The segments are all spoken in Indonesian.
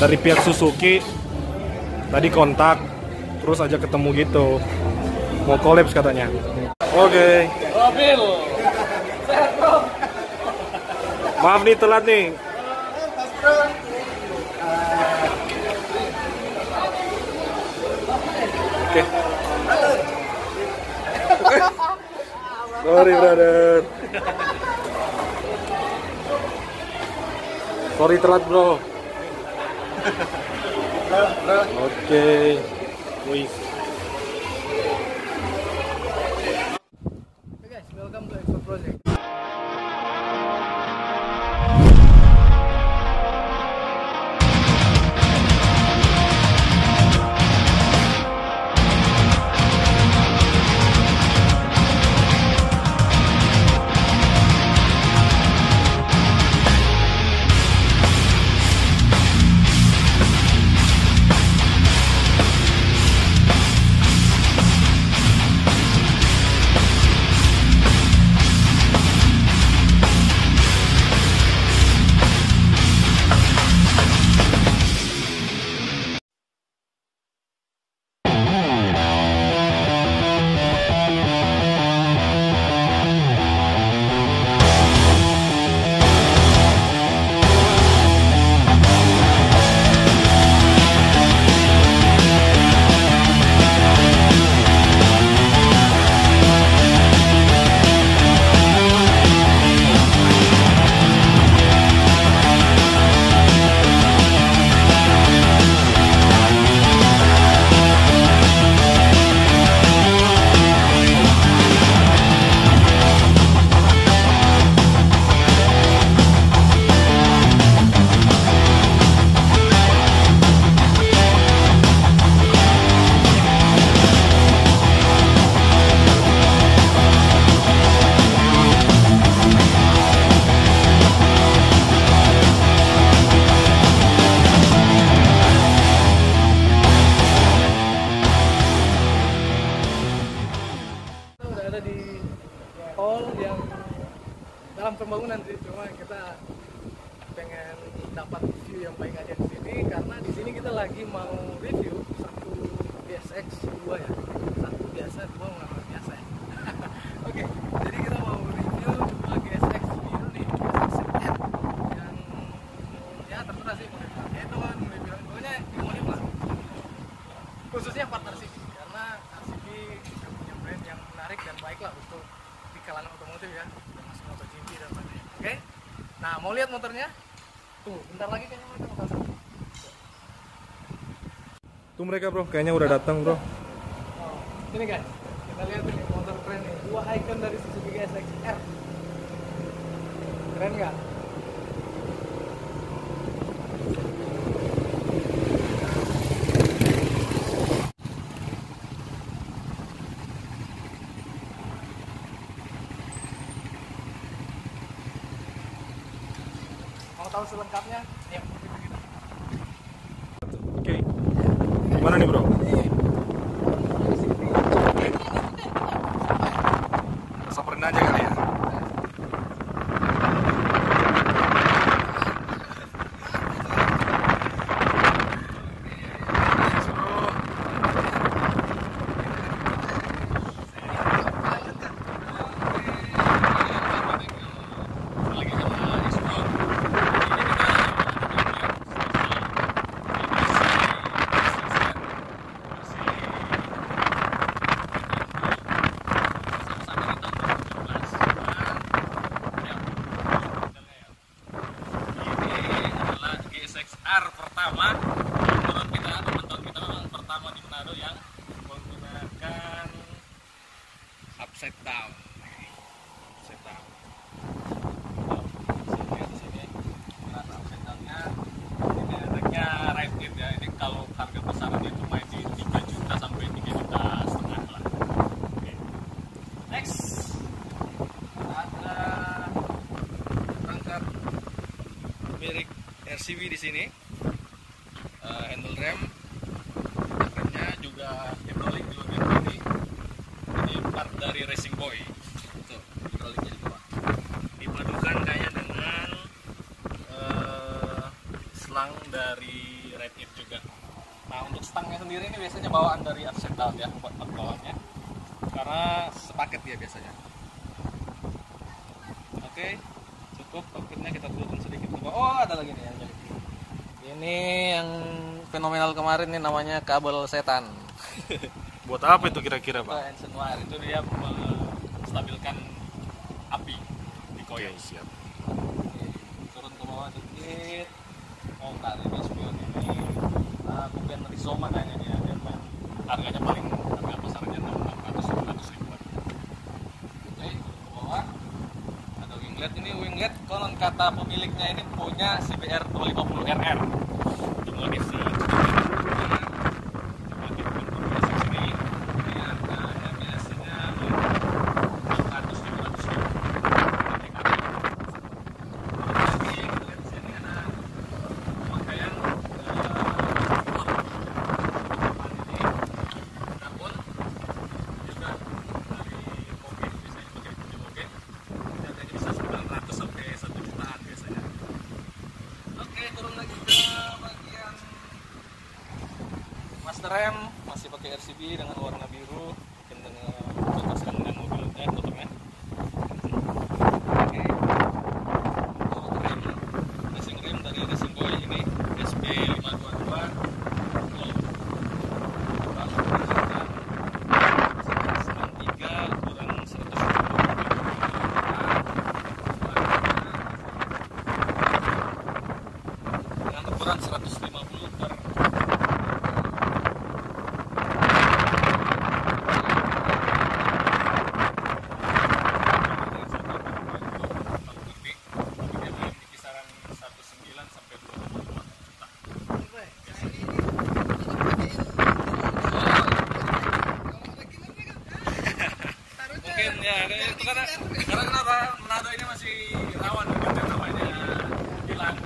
dari pihak Suzuki tadi kontak terus aja ketemu gitu. Mau kolaps katanya. Oke. Mobil. Maaf nih telat nih. Oke. Sorry brother. Sorry telat bro oke wih Hey guys, welcome to Expo Project. Yang baik aja di sini karena di sini kita lagi mau review satu DSX dua ya, satu biasa dua nggak biasa ya. Oke, jadi kita mau review GSX biru nih, GSX F yang ya terserah sih mau review itu kan mau review pokoknya mau lah. Khususnya partnership karena RCB punya brand yang menarik dan baik lah untuk di kalangan otomotif ya termasuk MotoGP dan lain-lain. Oke nah mau lihat motornya? Tuh bentar lagi tuh mereka bro. Kayaknya udah datang bro. Ini guys. Kita lihat ini motor keren nih. Dua icon dari Suzuki GSX R. Keren nggak mau tahu selengkapnya yuk oke gimana nih bro samperin aja kali ya ini adalah GSX-R pertama menurut kita teman-teman kita memang pertama di Manado yang menggunakan upside down upside down Bisa lihat di sini berat upside downnya ini mereknya right Kit ya ini kalau harga pasaran itu main di 3 juta sampai 3 juta setengah lah Oke. next ada perangkat milik RCV di sini. Eh, handle rem, remnya juga hidrolik di bagian ini. Ini part dari Racing Boy. Tuh, hidroliknya di bawah. Dipadukan kayaknya dengan eh, selang dari Rapid juga. Nah untuk stangnya sendiri ini biasanya bawaan dari Arsenal ya buat bawahnya. Karena sepaket dia biasanya. Oke, cukup kokpitnya kita turun sedikit ke bawah. Oh ada lagi nih yang jadi. Ini yang fenomenal kemarin nih namanya kabel setan. Buat apa itu kira-kira, Bang? engine wire itu dia menstabilkan api di Oke, koil. siap. Oke, turun ke bawah dikit ini spion ini uh, bukan rizoma kayaknya dia dia main. Harganya paling harga pasarnya 600 700 ribuan. Oke turun ke bawah. Ada winglet ini winglet konon kata pemiliknya ini punya CBR 250 RR itu modif si Coba kita kontrol sini. Ini harganya biasanya 600 700 ribu. Lagi kita lihat di sini ada pemakaian eh, depan ini karbon juga dari moge biasanya pakai kunci moge Ini harganya bisa 900 sampai 1 jutaan biasanya oke turun lagi ke bagian master rem masih pakai RCB dengan warna biru dan dengan cocokkan dengan mobil eh motornya Oke. Untuk rem, racing rem dari Racing Boy ini SP 522 full. Kalau misalkan 93 kurang 120 dengan ukuran 150 per kisaran 19 sampai 25 juta. Mungkin ya itu karena karena kenapa Manado ini masih rawan dengan yang namanya hilang.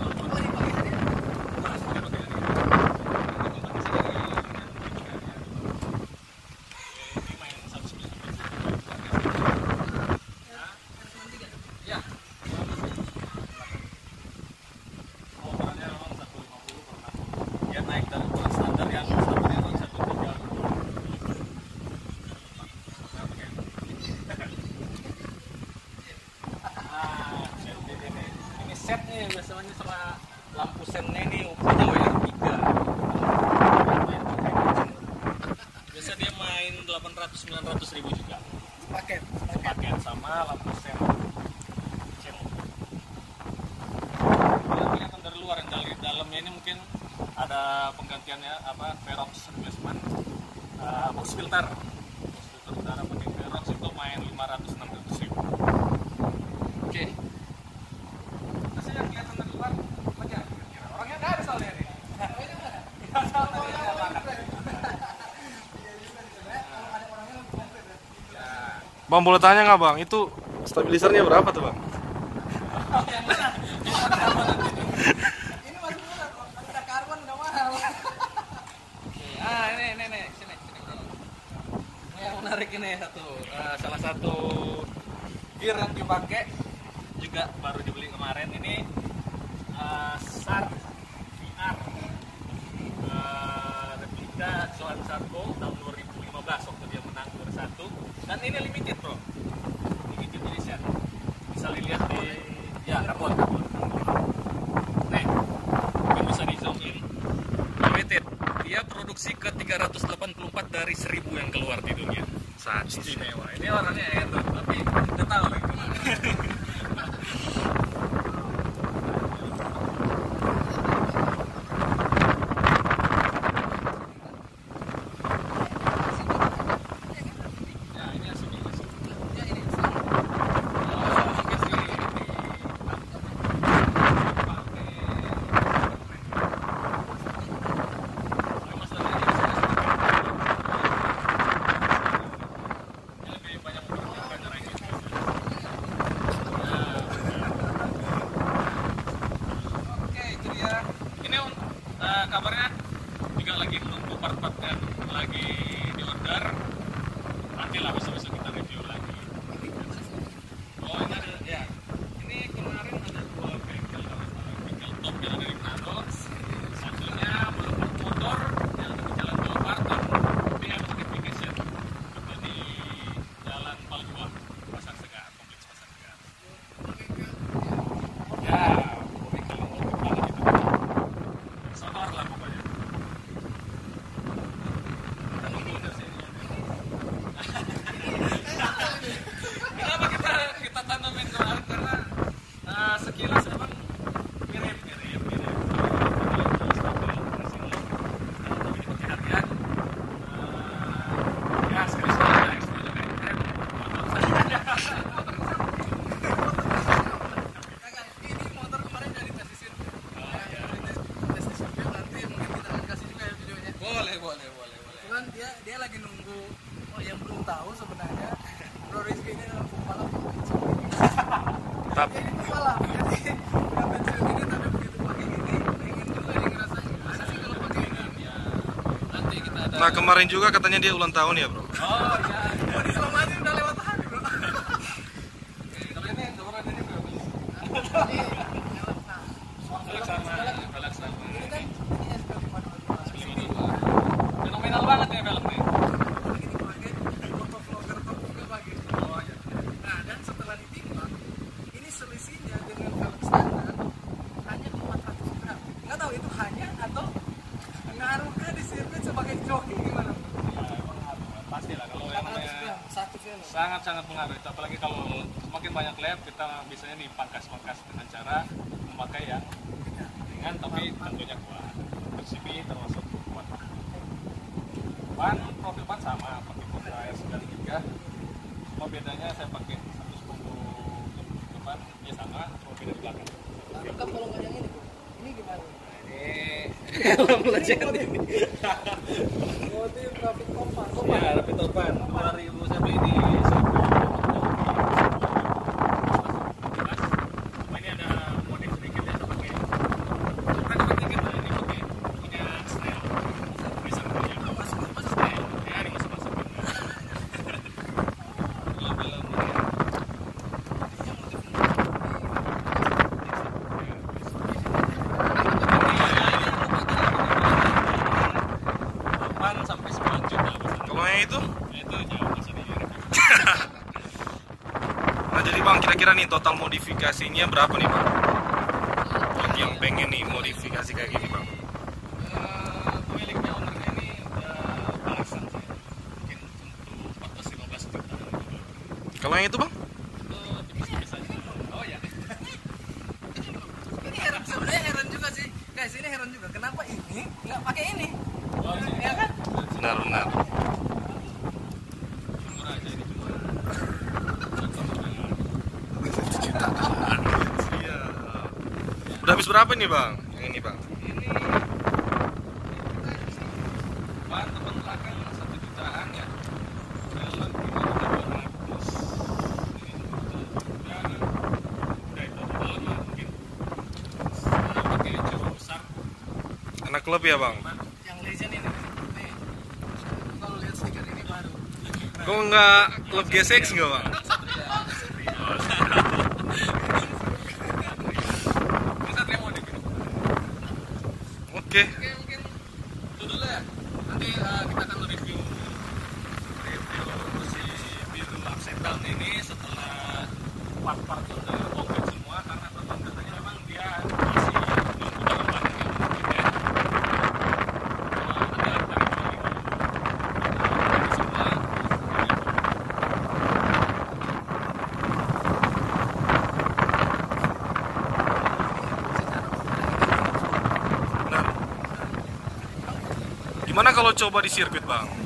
Ini main 190 Ya. Ukurannya memang 150 per 60. Dia naik dari ukuran standar yang standarnya memang 130. Ah, set ini. Ini setnya biasanya sama lampu sennya ini ukurannya WR3. Biasa dia main 800 900 ribu juga paket paket sama lampu sen sen Bila kelihatan dari luar yang dari dalamnya ini mungkin ada penggantiannya apa Verox replacement box filter udara pakai Verox itu main 500 600 ribu oke Masih yang kelihatan dari luar orangnya nggak ada soalnya nih. Ya, Bang boleh tanya nggak, Bang? Itu stabilisernya berapa tuh, Bang? ini masih murah kalau ada karbon udah mahal Ah ini ini ini sini sini. Ini yang menarik ini satu eh, salah satu dipakai juga baru dibeli kemarin. Ini eh, SAR VR Eh, replika Soan Sarko tahun 2015 waktu dia menang juara satu. Dan ini limited bro. Limited edition. Bisa dilihat di ya karbon nih mungkin bisa di zoom in limited. Dia produksi ke 384 dari 1000 yang keluar di dunia. Sadis. istimewa. ini orangnya enak Nah, kemarin juga katanya dia ulang tahun ya bro. Oh, iya. sangat-sangat pengaruh itu apalagi kalau semakin banyak lab kita biasanya nih pangkas-pangkas dengan cara memakai yang ringan tapi tentunya kuat. PCB termasuk kuat. Ban profil ban sama pakai air S93 cuma bedanya? Saya pakai satu sepuluh depan ya sama cuma beda di belakang. Lengkap kalau nggak yang ini ini gimana? Nah, ini. Kalau belajar Iya, itu Rapi Topan. Iya, Rapi Topan. 2000 sampai ini kira-kira nih total modifikasinya berapa nih Pak? Yang pengen nih modifikasi kayak gini Bus berapa nih bang? Yang ini bang? Ini bantu depan belakang satu jutaan ya. Dalam Anak klub ya bang? Yang legend ini. Nih, kalau lihat stiker ini baru. Gue nggak klub G6 nggak bang? coba di sirkuit bang.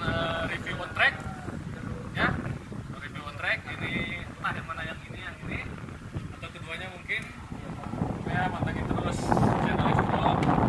uh, review on track. Ya review on track. Ini entah yang mana yang ini yang ini. Atau keduanya mungkin. Ya pantengin terus channel explore